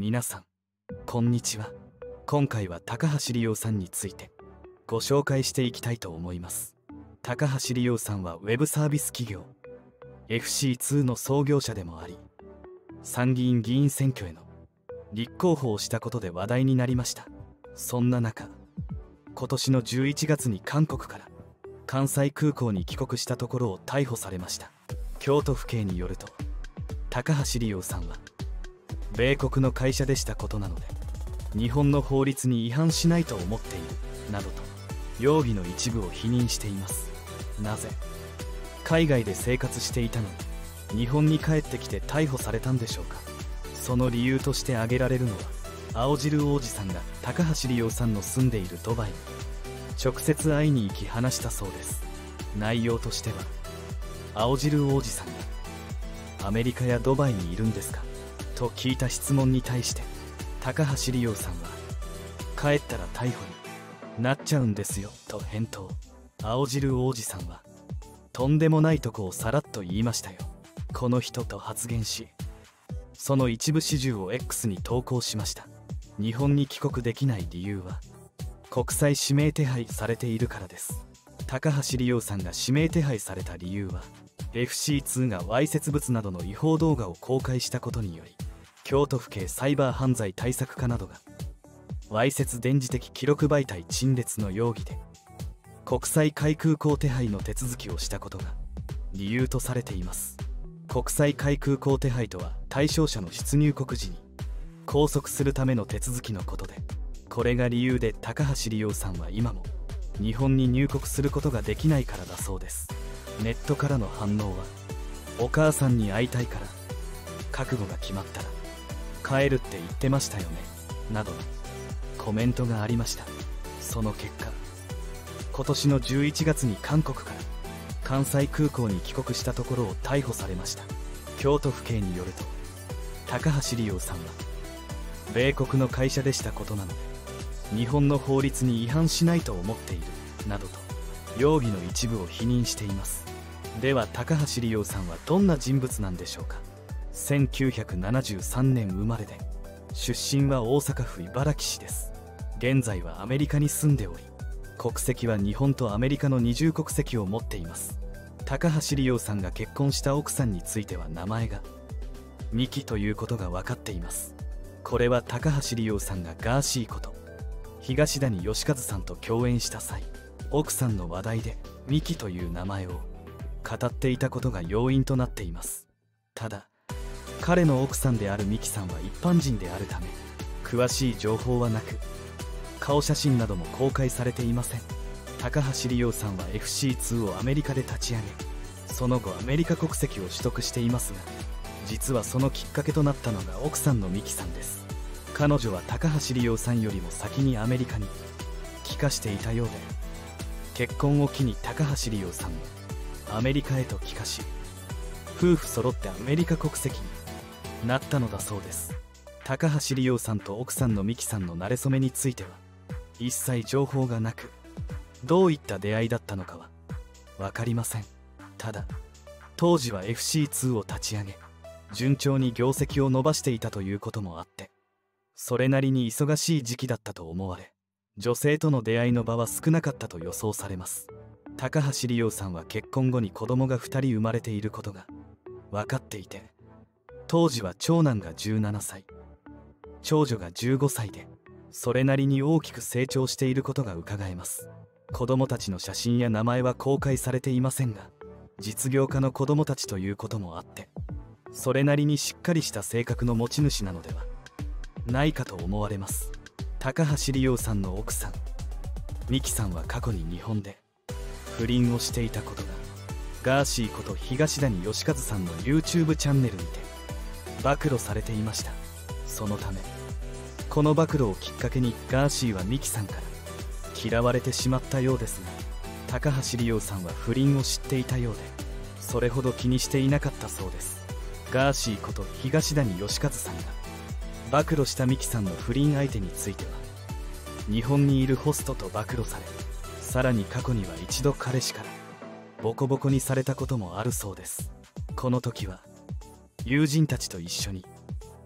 皆さんこんにちは。今回は高橋理央さんについてご紹介していきたいと思います。高橋理央さんはウェブサービス企業 FC2 の創業者でもあり参議院議員選挙への立候補をしたことで話題になりました。そんな中今年の11月に韓国から関西空港に帰国したところを逮捕されました。京都府警によると高橋理央さんは米国の会社でしたことなので日本の法律に違反しないと思っているなどと容疑の一部を否認しています。なぜ？海外で生活していたのに日本に帰ってきて逮捕されたんでしょうか？その理由として挙げられるのは青汁王子さんが高橋理央さんの住んでいるドバイに直接会いに行き話したそうです。内容としては青汁王子さんがアメリカやドバイにいるんですか？と聞いた質問に対して高橋理央さんは帰ったら逮捕になっちゃうんですよと返答。青汁王子さんはとんでもないとこをさらっと言いましたよこの人と発言しその一部始終を X に投稿しました。日本に帰国できない理由は国際指名手配されているからです。高橋理央さんが指名手配された理由は FC2 がわいせつ物などの違法動画を公開したことにより京都府警サイバー犯罪対策課などがわいせつ電磁的記録媒体陳列の容疑で国際海空港手配の手続きをしたことが理由とされています。国際海空港手配とは対象者の出入国時に拘束するための手続きのことでこれが理由で高橋理央さんは今も日本に入国することができないからだそうです。ネットからの反応はお母さんに会いたいから覚悟が決まったら帰るって言ってましたよね。などコメントがありました。その結果今年の11月に韓国から関西空港に帰国したところを逮捕されました。京都府警によると高橋理央さんは米国の会社でしたことなので日本の法律に違反しないと思っているなどと容疑の一部を否認しています。では高橋理央さんはどんな人物なんでしょうか。1973年生まれで出身は大阪府茨木市です。現在はアメリカに住んでおり国籍は日本とアメリカの二重国籍を持っています。高橋理央さんが結婚した奥さんについては名前がミキということが分かっています。これは高橋理央さんがガーシーこと東谷義和さんと共演した際奥さんの話題でミキという名前を語っていたことが要因となっています。ただ彼の奥さんであるミキさんは一般人であるため詳しい情報はなく顔写真なども公開されていません。高橋理央さんは FC2 をアメリカで立ち上げその後アメリカ国籍を取得していますが実はそのきっかけとなったのが奥さんのミキさんです。彼女は高橋理央さんよりも先にアメリカに帰化していたようで結婚を機に高橋理央さんもアメリカへと帰化し夫婦揃ってアメリカ国籍に。なったのだそうです。高橋理央さんと奥さんの美樹さんの馴れ初めについては一切情報がなくどういった出会いだったのかは分かりません。ただ当時は FC2 を立ち上げ順調に業績を伸ばしていたということもあってそれなりに忙しい時期だったと思われ女性との出会いの場は少なかったと予想されます。高橋理央さんは結婚後に子供が2人生まれていることが分かっていて当時は長男が17歳。長女が15歳でそれなりに大きく成長していることがうかがえます。子供たちの写真や名前は公開されていませんが実業家の子供たちということもあってそれなりにしっかりした性格の持ち主なのではないかと思われます。高橋理央さんの奥さん。美樹さんは過去に日本で不倫をしていたことがガーシーこと東谷義和さんの YouTube チャンネルにて暴露されていました。そのためこの暴露をきっかけにガーシーはミキさんから嫌われてしまったようですが高橋理央さんは不倫を知っていたようでそれほど気にしていなかったそうです。ガーシーこと東谷義和さんが暴露したミキさんの不倫相手については日本にいるホストと暴露されさらに過去には一度彼氏からボコボコにされたこともあるそうです。この時は友人たちと一緒に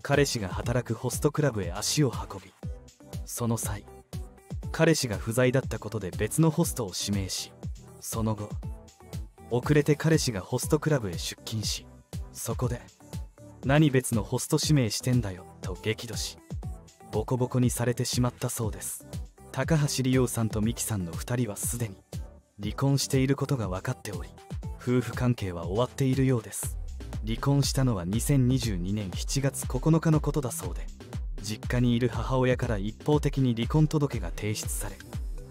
彼氏が働くホストクラブへ足を運びその際彼氏が不在だったことで別のホストを指名しその後遅れて彼氏がホストクラブへ出勤しそこで何別のホスト指名してんだよと激怒しボコボコにされてしまったそうです。高橋理央さんと美樹さんの2人はすでに離婚していることが分かっており夫婦関係は終わっているようです。離婚したのは2022年7月9日のことだそうで実家にいる母親から一方的に離婚届が提出され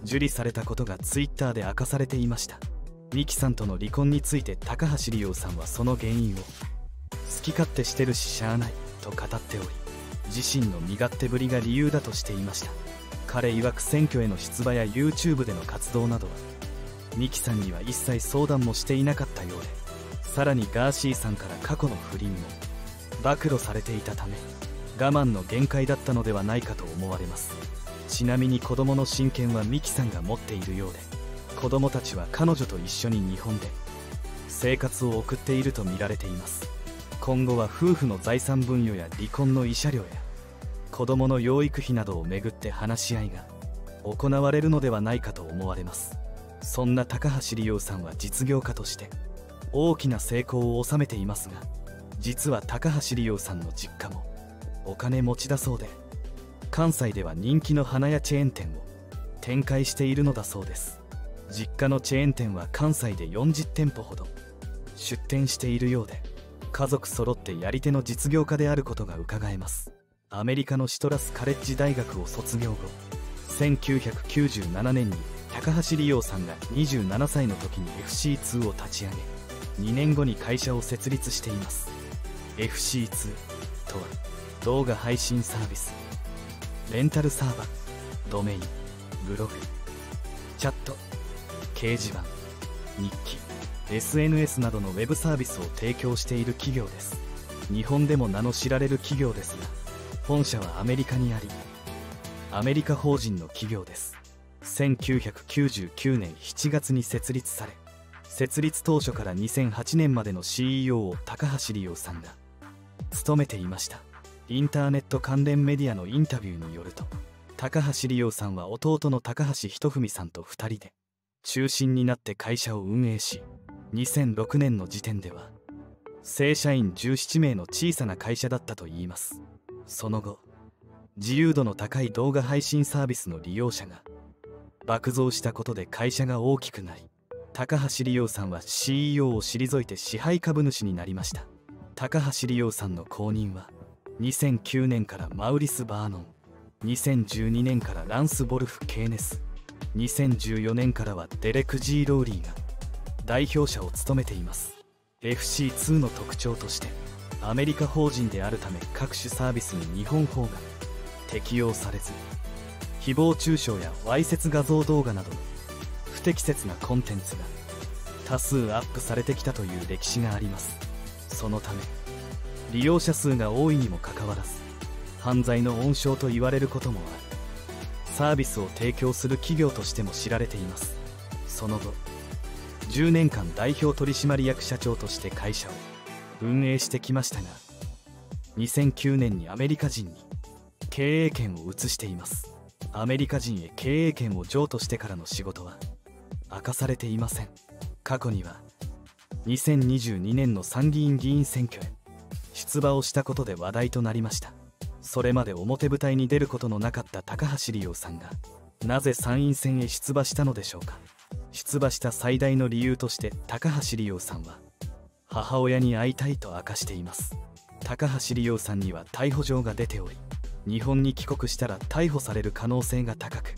受理されたことがツイッターで明かされていました。美樹さんとの離婚について高橋理央さんはその原因を好き勝手してるししゃあないと語っており自身の身勝手ぶりが理由だとしていました。彼曰く選挙への出馬や YouTube での活動などは美樹さんには一切相談もしていなかったようでさらにガーシーさんから過去の不倫も暴露されていたため我慢の限界だったのではないかと思われます。ちなみに子供の親権は美樹さんが持っているようで子供たちは彼女と一緒に日本で生活を送っているとみられています。今後は夫婦の財産分与や離婚の慰謝料や子供の養育費などをめぐって話し合いが行われるのではないかと思われます。そんな高橋理央さんは実業家として大きな成功を収めていますが実は高橋理央さんの実家もお金持ちだそうで関西では人気の花屋チェーン店を展開しているのだそうです。実家のチェーン店は関西で40店舗ほど出店しているようで家族揃ってやり手の実業家であることがうかがえます。アメリカのシトラスカレッジ大学を卒業後1997年に高橋理央さんが27歳の時に FC2 を立ち上げ2年後に会社を設立しています。FC2 とは動画配信サービス。レンタルサーバードメインブログ。チャット掲示板日記。SNS などのウェブサービスを提供している企業です。日本でも名の知られる企業ですが本社はアメリカにありアメリカ法人の企業です。1999年7月に設立され設立当初から2008年までの CEO を高橋理央さんが務めていました。インターネット関連メディアのインタビューによると高橋理央さんは弟の高橋仁文さんと2人で中心になって会社を運営し2006年の時点では正社員17名の小さな会社だったといいます。その後自由度の高い動画配信サービスの利用者が爆増したことで会社が大きくなり高橋理央さんは CEO を退いて支配株主になりました。高橋理央さんの後任は2009年からマウリス・バーノン2012年からランス・ボルフ・ケーネス2014年からはデレク・ジー・ローリーが代表者を務めています。FC2 の特徴としてアメリカ法人であるため各種サービスに日本法が適用されず誹謗中傷やわいせつ画像動画など不適切なコンテンツが多数アップされてきたという歴史があります。そのため利用者数が多いにもかかわらず犯罪の温床と言われることもある。サービスを提供する企業としても知られています。その後10年間代表取締役社長として会社を運営してきましたが2009年にアメリカ人に経営権を移しています。アメリカ人へ経営権を譲渡してからの仕事は明かされていません。過去には2022年の参議院議員選挙へ出馬をしたことで話題となりました。それまで表舞台に出ることのなかった高橋理央さんがなぜ参院選へ出馬したのでしょうか。出馬した最大の理由として高橋理央さんは母親に会いたいと明かしています。高橋理央さんには逮捕状が出ており日本に帰国したら逮捕される可能性が高く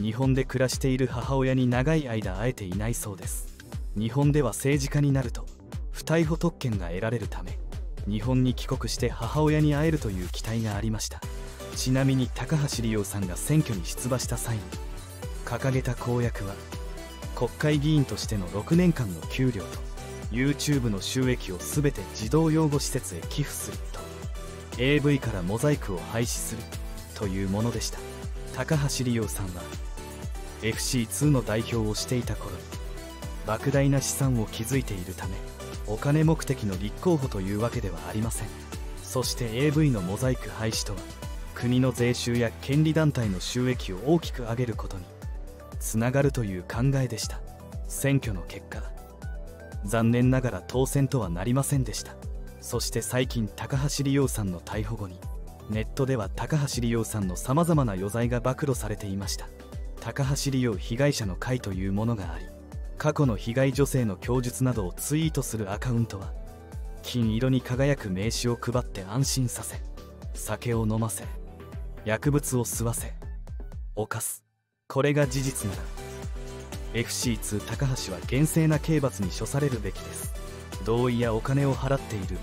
日本で暮らしている母親に長い間会えていないそうです。日本では政治家になると不逮捕特権が得られるため日本に帰国して母親に会えるという期待がありました。ちなみに高橋理央さんが選挙に出馬した際に掲げた公約は国会議員としての6年間の給料と YouTube の収益を全て児童養護施設へ寄付すると AV からモザイクを廃止するというものでした。高橋理央さんは FC2 の代表をしていた頃莫大な資産を築いているためお金目的の立候補というわけではありません。そして AV のモザイク廃止とは国の税収や権利団体の収益を大きく上げることにつながるという考えでした。選挙の結果残念ながら当選とはなりませんでした。そして最近高橋理央さんの逮捕後にネットでは高橋理央さんのさまざまな余罪が暴露されていました。高橋理央被害者の会というものがあり過去の被害女性の供述などをツイートするアカウントは金色に輝く名刺を配って安心させ酒を飲ませ薬物を吸わせ犯す。これが事実なら FC2 高橋は厳正な刑罰に処されるべきです。同意やお金を払っている分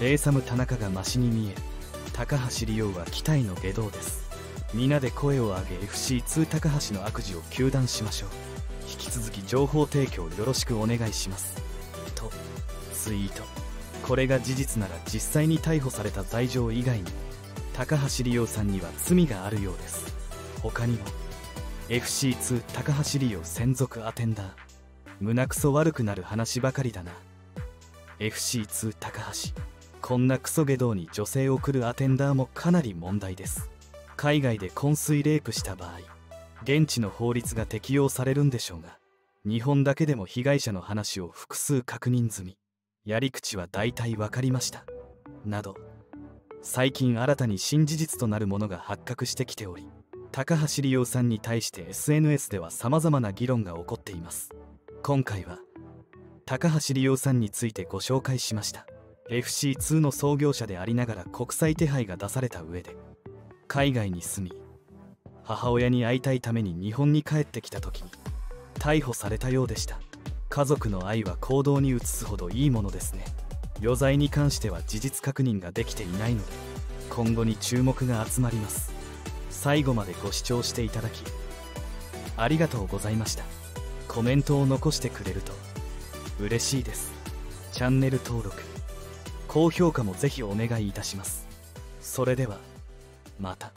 レイサム田中がマシに見える高橋利用は期待の下道です。皆で声を上げ FC2 高橋の悪事を糾弾しましょう。引き続き情報提供よろしくお願いします。とツイート。これが事実なら実際に逮捕された罪状以外にも高橋利用さんには罪があるようです。他にも FC2 高橋利用専属アテンダー。胸くそ悪くなる話ばかりだな。FC2 高橋。こんなクソ下道に女性を送るアテンダーもかなり問題です。海外で昏睡レイプした場合現地の法律が適用されるんでしょうが日本だけでも被害者の話を複数確認済みやり口は大体分かりました。など最近新たに新事実となるものが発覚してきており高橋理央さんに対して SNS では様々な議論が起こっています。今回は高橋理央さんについてご紹介しました。FC2 の創業者でありながら国際手配が出された上で海外に住み母親に会いたいために日本に帰ってきた時に逮捕されたようでした。家族の愛は行動に移すほどいいものですね。余罪に関しては事実確認ができていないので今後に注目が集まります。最後までご視聴していただきありがとうございました。コメントを残してくれると嬉しいです。チャンネル登録高評価もぜひお願いいたしますそれではまた。